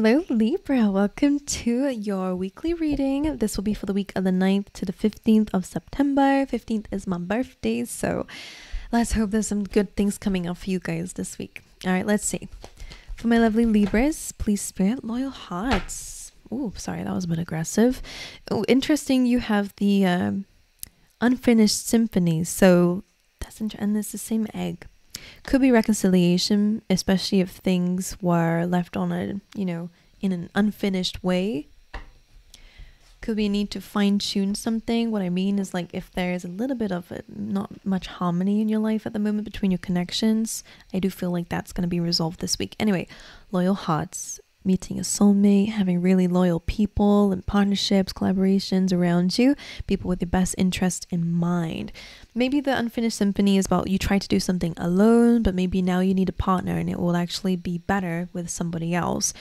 Hello, Libra. Welcome to your weekly reading. This will be for the week of the 9th to the 15th of September. 15th is my birthday, so let's hope there's some good things coming up for you guys this week. All right, let's see. For my lovely Libras, please spirit loyal hearts. Oh, sorry, that was a bit aggressive. Interesting. You have the um, unfinished symphony, so that's interesting. And it's the same egg could be reconciliation, especially if things were left on a, you know, in an unfinished way. Could be a need to fine tune something. What I mean is, like, if there is a little bit of a, not much harmony in your life at the moment between your connections, I do feel like that's going to be resolved this week. Anyway, loyal hearts meeting a soulmate, having really loyal people and partnerships, collaborations around you, people with the best interest in mind. Maybe the unfinished symphony is about you try to do something alone, but maybe now you need a partner and it will actually be better with somebody else.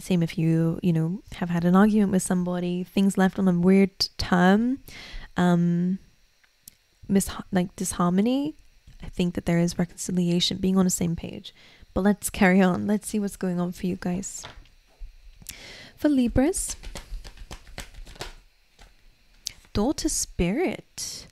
Same if you, you know, have had an argument with somebody, things left on a weird term, um, mis- like disharmony. I think that there is reconciliation, being on the same page. But let's carry on. Let's see what's going on for you guys. For Libras, Door to Spirit.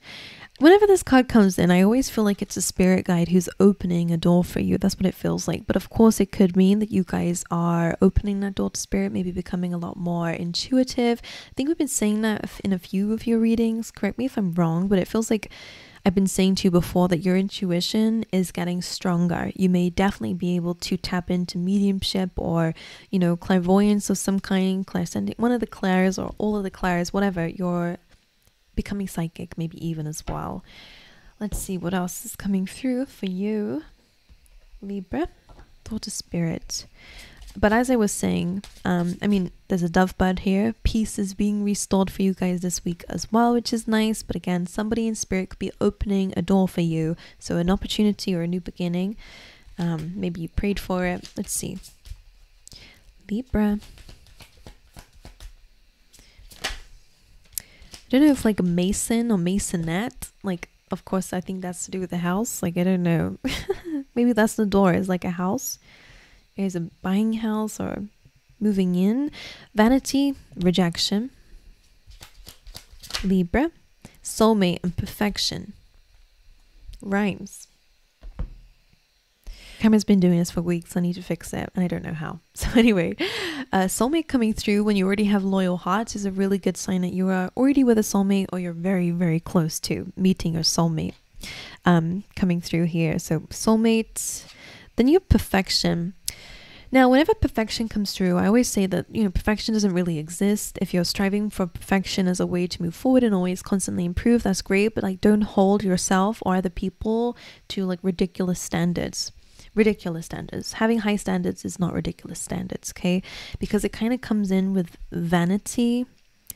Whenever this card comes in, I always feel like it's a spirit guide who's opening a door for you. That's what it feels like. But of course, it could mean that you guys are opening that door to spirit, maybe becoming a lot more intuitive. I think we've been saying that in a few of your readings. Correct me if I'm wrong, but it feels like I've been saying to you before that your intuition is getting stronger. You may definitely be able to tap into mediumship or, you know, clairvoyance of some kind, clairsentient, one of the clairs or all of the clairs, whatever. You're becoming psychic, maybe even as well. Let's see what else is coming through for you, Libra. Door to Spirit. But as I was saying, um, I mean, there's a dove bud here. Peace is being restored for you guys this week as well, which is nice. But again, somebody in spirit could be opening a door for you. So, an opportunity or a new beginning. Um, maybe you prayed for it. Let's see. Libra. I don't know if like a mason or maisonette, like, of course, I think that's to do with the house. Like, I don't know. maybe that's the door, is like a house is a buying house or moving in. Vanity, rejection. Libra, soulmate and perfection. Rhymes. Camera's been doing this for weeks. I need to fix it, and I don't know how. So anyway, uh, soulmate coming through when you already have loyal hearts is a really good sign that you are already with a soulmate, or you're very, very close to meeting your soulmate. Um, coming through here. So soulmate. Then you have perfection. Now, whenever perfection comes through, I always say that, you know, perfection doesn't really exist. If you're striving for perfection as a way to move forward and always constantly improve, that's great, but like don't hold yourself or other people to like ridiculous standards. Ridiculous standards. Having high standards is not ridiculous standards, okay? Because it kind of comes in with vanity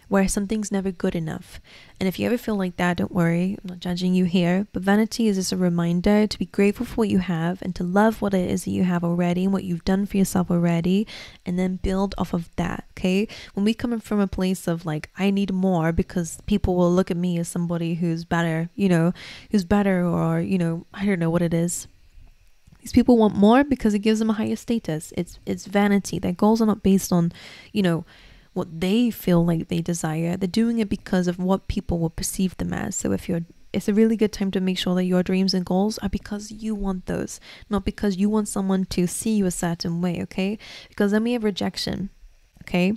where something's never good enough. And if you ever feel like that, don't worry, I'm not judging you here. But vanity is just a reminder to be grateful for what you have and to love what it is that you have already and what you've done for yourself already, and then build off of that. Okay. When we come from a place of like, I need more because people will look at me as somebody who's better, you know, who's better, or, you know, I don't know what it is these people want more because it gives them a higher status it's it's vanity their goals are not based on you know what they feel like they desire. They're doing it because of what people will perceive them as. So if you're it's a really good time to make sure that your dreams and goals are because you want those, not because you want someone to see you a certain way, okay? Because then we have rejection, okay?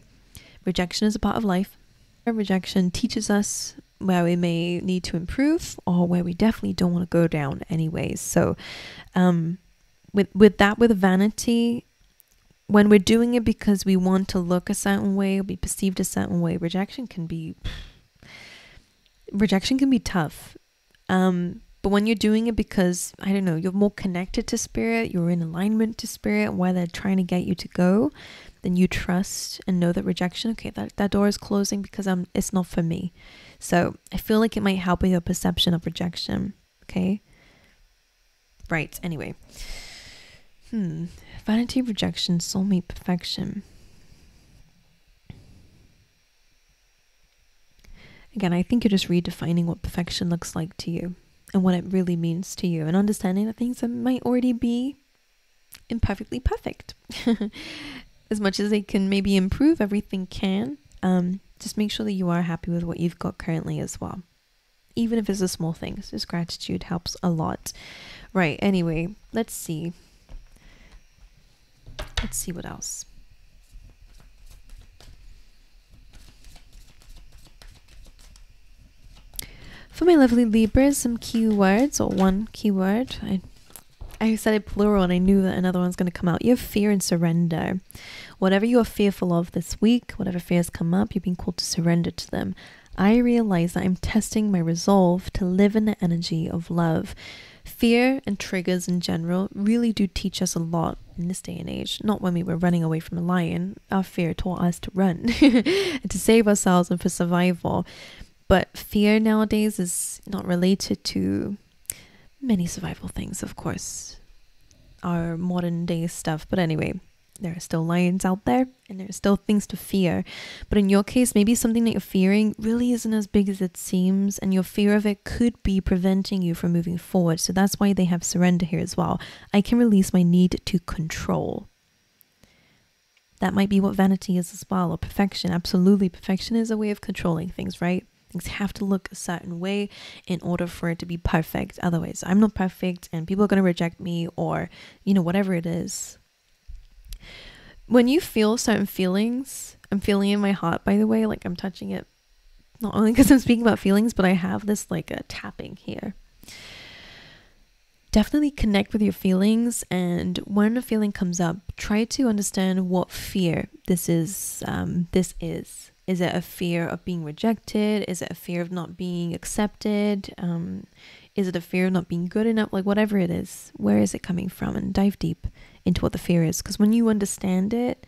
Rejection is a part of life. Rejection teaches us where we may need to improve or where we definitely don't want to go down anyways. So um with with that with vanity when we're doing it because we want to look a certain way or be perceived a certain way, rejection can be rejection can be tough. Um, but when you're doing it because I don't know, you're more connected to spirit, you're in alignment to spirit, where they're trying to get you to go, then you trust and know that rejection, okay, that, that door is closing because I'm it's not for me. So I feel like it might help with your perception of rejection. Okay. Right. Anyway. Hmm. Vanity, rejection, soulmate, perfection. Again, I think you're just redefining what perfection looks like to you and what it really means to you and understanding that things that might already be imperfectly perfect. as much as they can maybe improve, everything can. Um, just make sure that you are happy with what you've got currently as well. Even if it's a small thing, just gratitude helps a lot. Right, anyway, let's see. Let's see what else. For my lovely Libras, some keywords or one keyword. I I said it plural and I knew that another one's going to come out. You have fear and surrender. Whatever you are fearful of this week, whatever fears come up, you've been called to surrender to them. I realize that I'm testing my resolve to live in the energy of love. Fear and triggers in general really do teach us a lot in this day and age. Not when we were running away from a lion, our fear taught us to run and to save ourselves and for survival. But fear nowadays is not related to many survival things, of course, our modern day stuff. But anyway, there are still lions out there and there are still things to fear. But in your case, maybe something that you're fearing really isn't as big as it seems, and your fear of it could be preventing you from moving forward. So that's why they have surrender here as well. I can release my need to control. That might be what vanity is as well, or perfection. Absolutely, perfection is a way of controlling things, right? Things have to look a certain way in order for it to be perfect. Otherwise, I'm not perfect and people are going to reject me or, you know, whatever it is. When you feel certain feelings, I'm feeling in my heart, by the way, like I'm touching it not only because I'm speaking about feelings, but I have this like a tapping here. Definitely connect with your feelings, and when a feeling comes up, try to understand what fear this is. Um, this is is it a fear of being rejected? Is it a fear of not being accepted? Um, is it a fear of not being good enough? Like, whatever it is, where is it coming from? And dive deep into what the fear is. Because when you understand it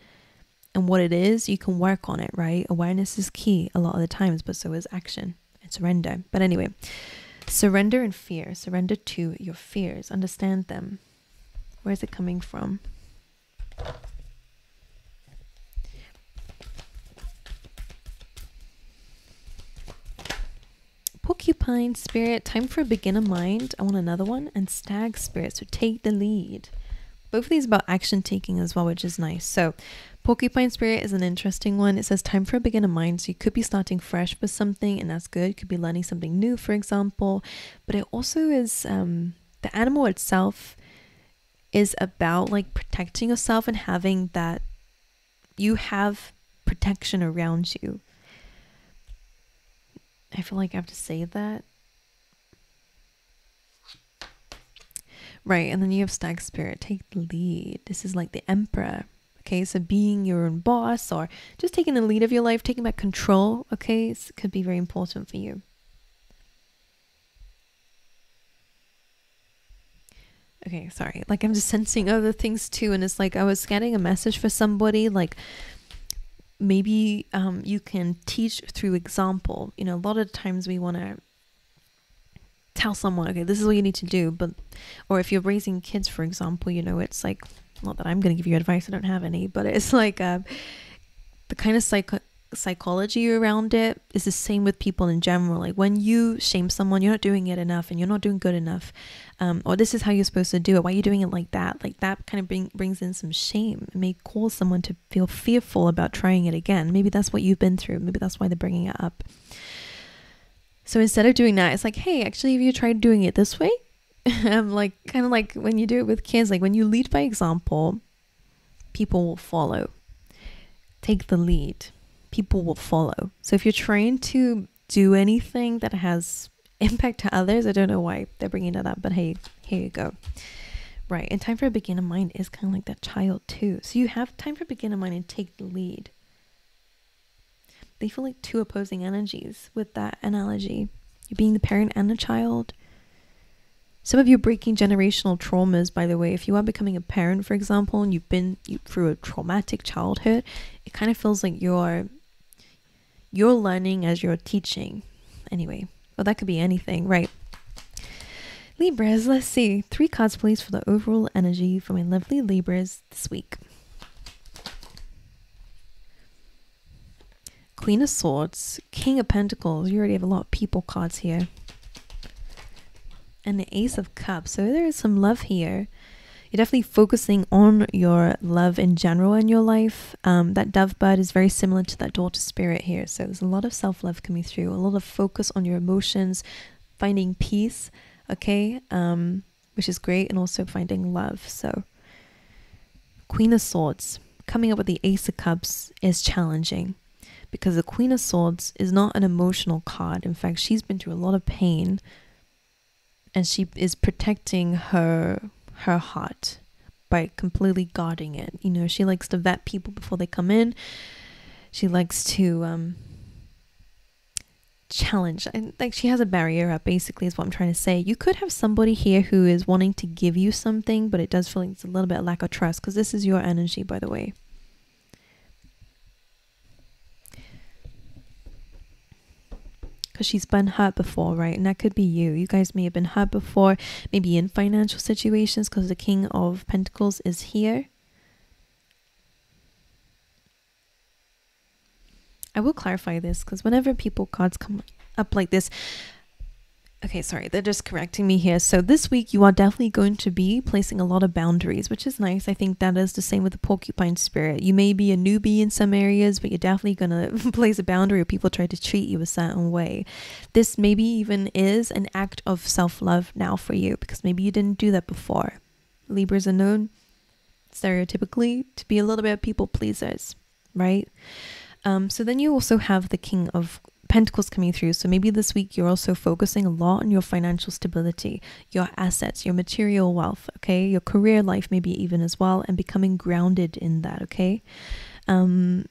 and what it is, you can work on it, right? Awareness is key a lot of the times, but so is action and surrender. But anyway, surrender and fear. Surrender to your fears, understand them. Where is it coming from? Porcupine Spirit, time for a beginner mind. I want another one. And Stag Spirit, so take the lead. Both of these about action taking as well, which is nice. So, Porcupine Spirit is an interesting one. It says time for a beginner mind. So, you could be starting fresh with something, and that's good. You could be learning something new, for example. But it also is um, the animal itself is about like protecting yourself and having that you have protection around you. I feel like I have to say that. Right, and then you have Stag Spirit, take the lead. This is like the Emperor. Okay, so being your own boss or just taking the lead of your life, taking back control, okay, it could be very important for you. Okay, sorry. Like I'm just sensing other things too, and it's like I was getting a message for somebody, like maybe um, you can teach through example. You know, a lot of times we want to tell someone, okay, this is what you need to do. But, or if you're raising kids, for example, you know, it's like, not that I'm going to give you advice, I don't have any, but it's like uh, the kind of psych- psychology around it is the same with people in general. Like when you shame someone, you're not doing it enough and you're not doing good enough um, or this is how you're supposed to do it. Why are you doing it like that? Like that kind of bring, brings in some shame. It may cause someone to feel fearful about trying it again. Maybe that's what you've been through. Maybe that's why they're bringing it up. So instead of doing that, it's like, hey, actually, have you tried doing it this way? I'm like, kind of like when you do it with kids, like when you lead by example, people will follow. Take the lead, people will follow. So if you're trying to do anything that has impact to others. I don't know why they're bringing that up, but hey, here you go. Right, and time for a beginner mind is kind of like that child too. So you have time for beginner mind and take the lead. They feel like two opposing energies with that analogy. You being the parent and the child. Some of you are breaking generational traumas, by the way, if you are becoming a parent, for example, and you've been through a traumatic childhood, it kind of feels like you're you're learning as you're teaching. Anyway, well, that could be anything, right? Libras, let's see. Three cards, please, for the overall energy for my lovely Libras this week. Queen of Swords, King of Pentacles. You already have a lot of people cards here. And the Ace of Cups. So there is some love here. you're definitely focusing on your love in general in your life. Um, that dove bird is very similar to that door to spirit here. So there's a lot of self love coming through, a lot of focus on your emotions, finding peace, okay, um, which is great, and also finding love. So, Queen of Swords, coming up with the Ace of Cups is challenging because the Queen of Swords is not an emotional card. In fact, she's been through a lot of pain and she is protecting her her heart by completely guarding it. You know, she likes to vet people before they come in. She likes to um challenge and like she has a barrier up basically is what i'm trying to say you could have somebody here who is wanting to give you something but it does feel like it's a little bit lack of trust because this is your energy by the way because she's been hurt before, right? And that could be you. You guys may have been hurt before, maybe in financial situations because the King of Pentacles is here. I will clarify this because whenever people cards come up like this, Okay, sorry, they're just correcting me here. So this week you are definitely going to be placing a lot of boundaries, which is nice. I think that is the same with the porcupine spirit. You may be a newbie in some areas, but you're definitely going to place a boundary or people try to treat you a certain way. This maybe even is an act of self-love now for you because maybe you didn't do that before. Libras are known stereotypically to be a little bit of people pleasers, right? Um, so then you also have the King of Pentacles coming through. So maybe this week you're also focusing a lot on your financial stability, your assets, your material wealth, okay? Your career life, maybe even as well, and becoming grounded in that, okay? Um,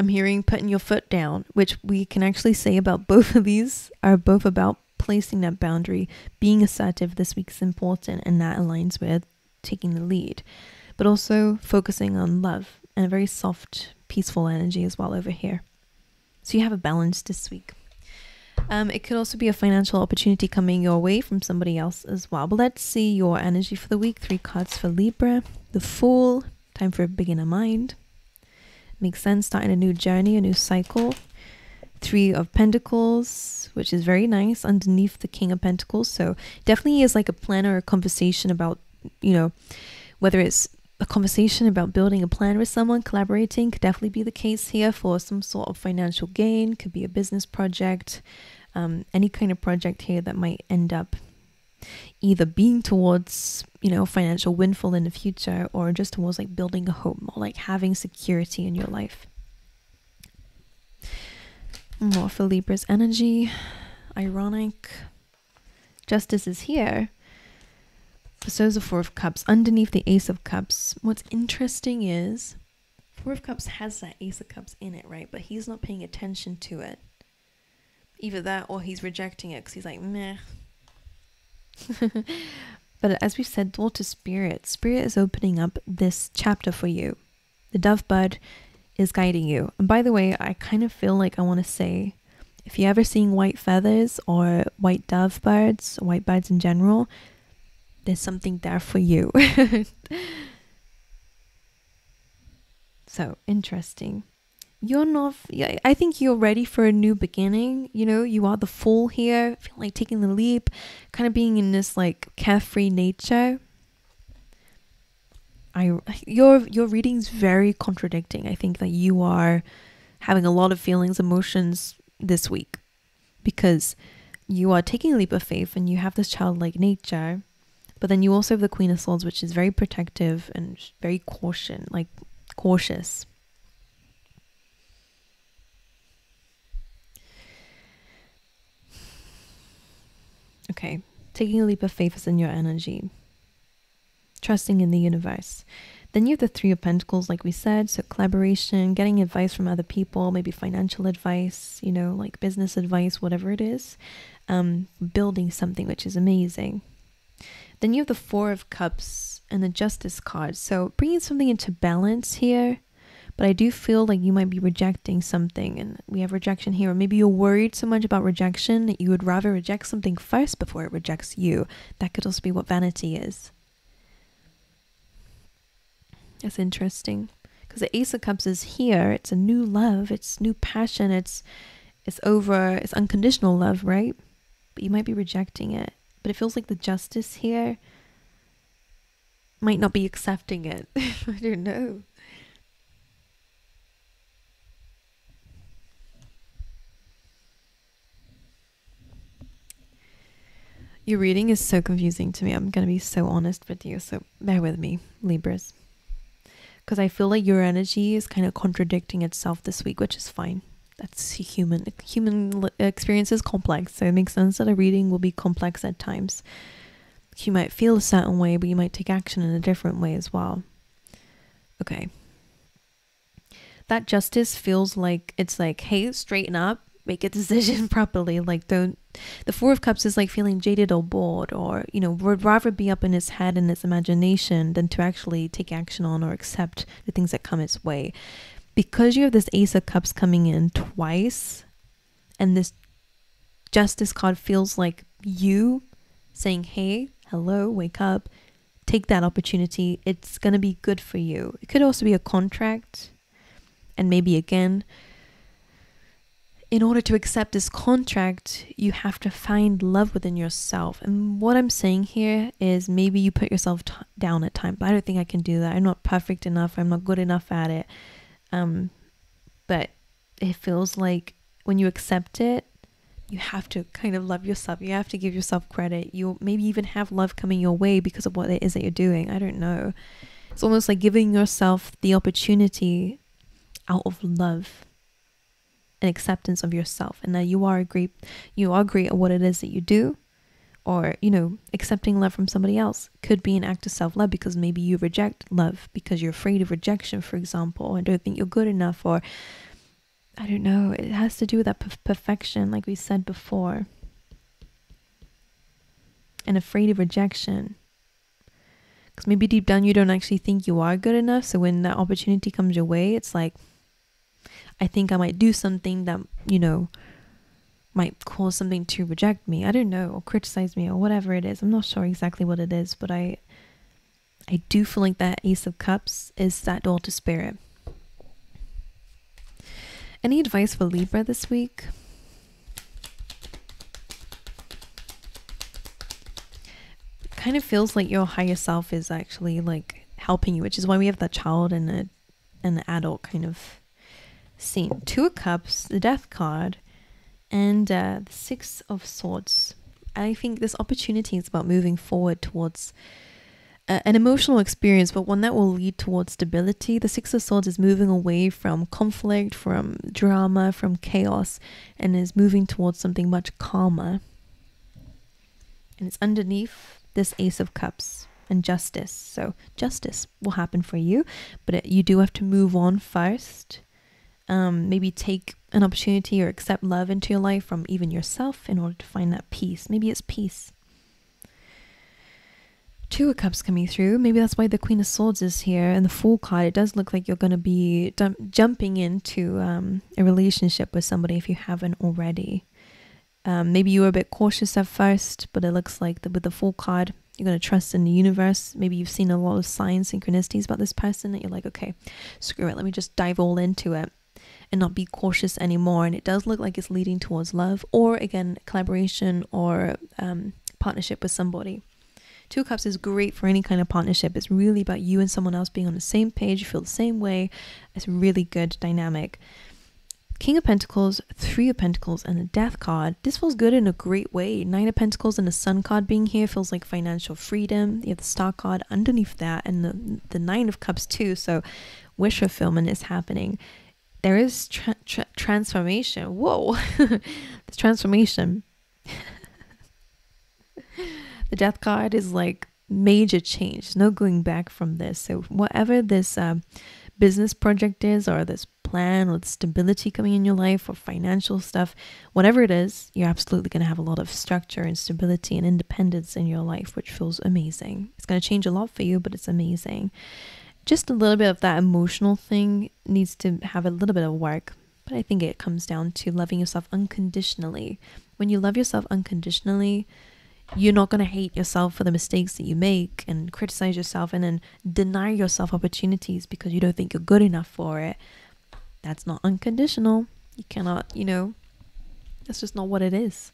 I'm hearing putting your foot down, which we can actually say about both of these are both about placing that boundary. Being assertive this week is important, and that aligns with taking the lead, but also focusing on love and a very soft, peaceful energy as well over here. So you have a balance this week. Um, it could also be a financial opportunity coming your way from somebody else as well. But let's see your energy for the week. Three cards for Libra. The Fool. Time for a beginner mind. Makes sense. Starting a new journey, a new cycle. Three of Pentacles, which is very nice underneath the King of Pentacles. So definitely is like a plan or a conversation about, you know, whether it's a conversation about building a plan with someone, collaborating could definitely be the case here for some sort of financial gain, could be a business project, um, any kind of project here that might end up either being towards, you know, financial windfall in the future or just towards like building a home or like having security in your life. More for Libra's energy. Ironic. Justice is here is the Four of Cups underneath the Ace of Cups. What's interesting is Four of Cups has that Ace of Cups in it, right? But he's not paying attention to it. Either that or he's rejecting it because he's like, meh. but as we said, Door to Spirit, Spirit is opening up this chapter for you. The Dove Bud is guiding you. And by the way, I kind of feel like I want to say if you're ever seeing white feathers or white dove birds, white birds in general, there's something there for you. so interesting. You're not, I think you're ready for a new beginning. You know, you are the fool here, feel like taking the leap, kind of being in this like carefree nature. I your your reading's very contradicting. I think that you are having a lot of feelings, emotions this week because you are taking a leap of faith and you have this childlike nature but then you also have the Queen of Swords, which is very protective and very caution, like cautious. Okay, taking a leap of faith is in your energy, trusting in the universe. Then you have the Three of Pentacles, like we said, so collaboration, getting advice from other people, maybe financial advice, you know, like business advice, whatever it is, um, building something which is amazing. Then you have the Four of Cups and the Justice card. So bringing something into balance here. But I do feel like you might be rejecting something, and we have rejection here. Or maybe you're worried so much about rejection that you would rather reject something first before it rejects you. That could also be what vanity is. That's interesting. Because the Ace of Cups is here. It's a new love. It's new passion. It's it's over. It's unconditional love, right? But you might be rejecting it but it feels like the justice here might not be accepting it. I don't know. Your reading is so confusing to me. I'm going to be so honest with you. So bear with me, Libras. Because I feel like your energy is kind of contradicting itself this week, which is fine. That's human. Human experience is complex. So it makes sense that a reading will be complex at times. You might feel a certain way, but you might take action in a different way as well. Okay. That justice feels like it's like, hey, straighten up make a decision properly. Like don't the four of cups is like feeling jaded or bored or you know would rather be up in his head and his imagination than to actually take action on or accept the things that come his way because you have this ace of cups coming in twice and this justice card feels like you saying hey hello wake up take that opportunity it's going to be good for you it could also be a contract and maybe again in order to accept this contract, you have to find love within yourself. And what I'm saying here is maybe you put yourself down at times. I don't think I can do that. I'm not perfect enough. I'm not good enough at it. Um, but it feels like when you accept it, you have to kind of love yourself. You have to give yourself credit. You maybe even have love coming your way because of what it is that you're doing. I don't know. It's almost like giving yourself the opportunity out of love and acceptance of yourself and that you are a great you are great at what it is that you do or you know accepting love from somebody else could be an act of self-love because maybe you reject love because you're afraid of rejection for example and don't think you're good enough or i don't know it has to do with that perfection like we said before. And afraid of rejection. Because maybe deep down you don't actually think you are good enough so when that opportunity comes your way it's like I think I might do something that, you know, might cause something to reject me. I don't know, or criticize me or whatever it is. I'm not sure exactly what it is, but I I do feel like that Ace of Cups is that door to spirit. Any advice for Libra this week? kind of feels like your higher self is actually like helping you, which is why we have that child and a an adult kind of scene. Two of Cups, the Death card, and uh, the Six of Swords. I think this opportunity is about moving forward towards uh, an emotional experience, but one that will lead towards stability. The Six of Swords is moving away from conflict, from drama, from chaos, and is moving towards something much calmer. And it's underneath this Ace of Cups and justice. So, justice will happen for you, but it, you do have to move on first um, maybe take an opportunity or accept love into your life from even yourself in order to find that peace. Maybe it's peace. Two of Cups coming through. Maybe that's why the Queen of Swords is here. And the Fool card, it does look like you're going to be jumping into um, a relationship with somebody if you haven't already. Um, maybe you were a bit cautious at first, but it looks like the, with the Fool card, you're going to trust in the universe. Maybe you've seen a lot of signs, synchronicities about this person that you're like, okay, screw it, let me just dive all into it and not be cautious anymore. And it does look like it's leading towards love or, again, collaboration or um, partnership with somebody. Two Cups is great for any kind of partnership. It's really about you and someone else being on the same page, you feel the same way. It's really good dynamic. King of Pentacles, Three of Pentacles, and a Death card. This feels good in a great way. Nine of Pentacles and the Sun card being here feels like financial freedom. You have the Star card underneath that, and the the Nine of Cups too. So, wish fulfillment is happening there is tra- tra- transformation. Whoa, this transformation. the death card is like major change. No going back from this. So whatever this uh, business project is, or this plan, or stability coming in your life, or financial stuff, whatever it is, you're absolutely going to have a lot of structure and stability and independence in your life, which feels amazing. It's going to change a lot for you, but it's amazing just a little bit of that emotional thing needs to have a little bit of work. But I think it comes down to loving yourself unconditionally. When you love yourself unconditionally, you're not going to hate yourself for the mistakes that you make and criticize yourself and then deny yourself opportunities because you don't think you're good enough for it. That's not unconditional. You cannot, you know, that's just not what it is.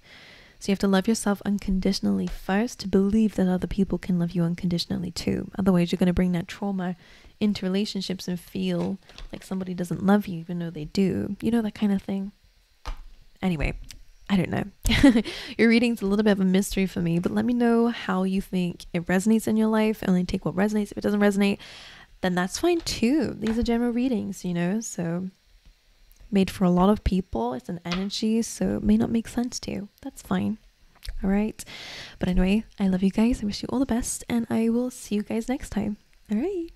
So you have to love yourself unconditionally first to believe that other people can love you unconditionally too. Otherwise, you're going to bring that trauma into relationships and feel like somebody doesn't love you even though they do. You know, that kind of thing. Anyway, I don't know. Your reading's a little bit of a mystery for me, but let me know how you think it resonates in your life. Only take what resonates. If it doesn't resonate, then that's fine too. These are general readings, you know, so made for a lot of people. It's an energy, so it may not make sense to you. That's fine. All right. But anyway, I love you guys. I wish you all the best, and I will see you guys next time. All right.